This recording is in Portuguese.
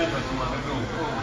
Everton, Madrid.